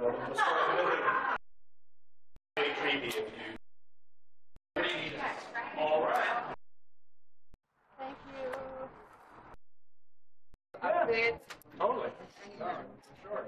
All right. Thank you. Yeah. Update. Totally. Sure.